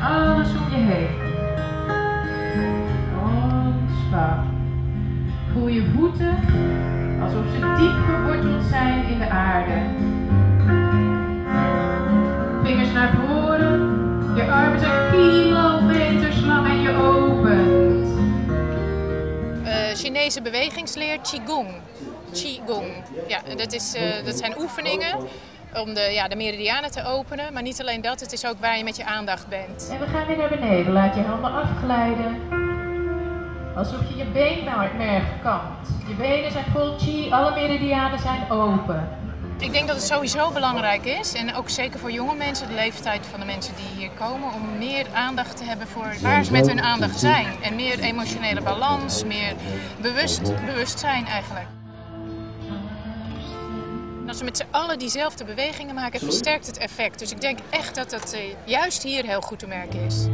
alles om je heen. Ontspan. Voel je voeten alsof ze diep geworteld zijn in de aarde. Vingers naar voren, je armen zijn kilometers lang en je opent. Eh, Chinese bewegingsleer Qigong. Qigong, ja, dat, is, eh, dat zijn oefeningen om de, ja, de meridianen te openen. Maar niet alleen dat, het is ook waar je met je aandacht bent. En we gaan weer naar beneden. Laat je handen afglijden. Alsof je je beenmerg kampt. Je benen zijn vol chi, alle meridianen zijn open. Ik denk dat het sowieso belangrijk is, en ook zeker voor jonge mensen, de leeftijd van de mensen die hier komen, om meer aandacht te hebben voor waar ze met hun aandacht zijn. En meer emotionele balans, meer bewust, bewustzijn eigenlijk. En als we met z'n allen diezelfde bewegingen maken, versterkt het effect. Dus ik denk echt dat dat uh, juist hier heel goed te merken is.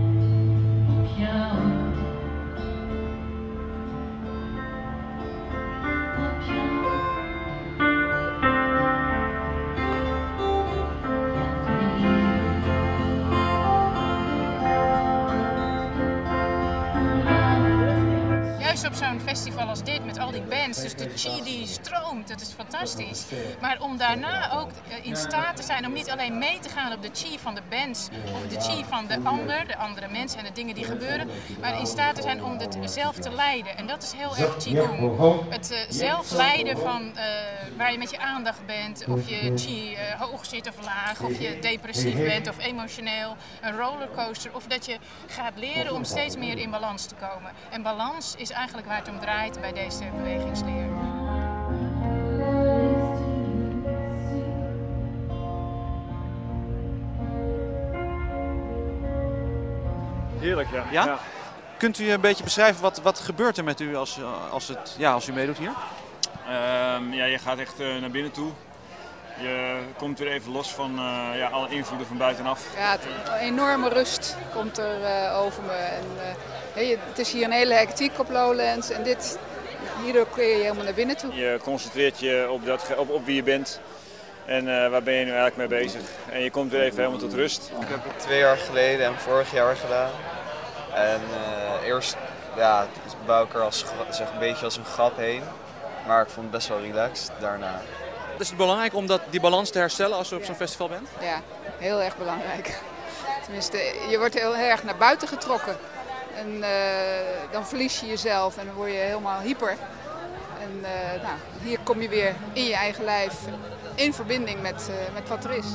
Op zo'n festival als dit, met al die bands, dus de chi die stroomt, dat is fantastisch. Maar om daarna ook in staat te zijn om niet alleen mee te gaan op de chi van de bands of de chi van de ander, de andere mensen en de dingen die gebeuren, maar in staat te zijn om het zelf te leiden. En dat is heel erg qigong. Het uh, zelf leiden van uh, waar je met je aandacht bent, of je chi hoog zit of laag, of je depressief bent of emotioneel, een rollercoaster, of dat je gaat leren om steeds meer in balans te komen. En balans is eigenlijk waar het om draait bij deze bewegingsleer. Heerlijk, ja. Ja? ja. Kunt u een beetje beschrijven wat, wat gebeurt er met u als, als, het, ja, als u meedoet hier? Um, ja, je gaat echt uh, naar binnen toe. Je komt weer even los van uh, ja, alle invloeden van buitenaf. Ja, het, enorme rust komt er uh, over me. En, het is hier een hele hectiek op Lowlands en dit, hierdoor kun je helemaal naar binnen toe. Je concentreert je op, dat, op, op wie je bent en waar ben je nu eigenlijk mee bezig. En je komt weer even helemaal tot rust. Ik heb het twee jaar geleden en vorig jaar gedaan. En eerst ja, wou ik er als, zeg, een beetje als een grap heen. Maar ik vond het best wel relaxed daarna. Is het belangrijk om dat, die balans te herstellen als je op zo'n festival bent? Ja, heel erg belangrijk. Tenminste, je wordt heel erg naar buiten getrokken. En uh, dan verlies je jezelf en dan word je helemaal hyper. En uh, nou, hier kom je weer in je eigen lijf in verbinding met, uh, met wat er is.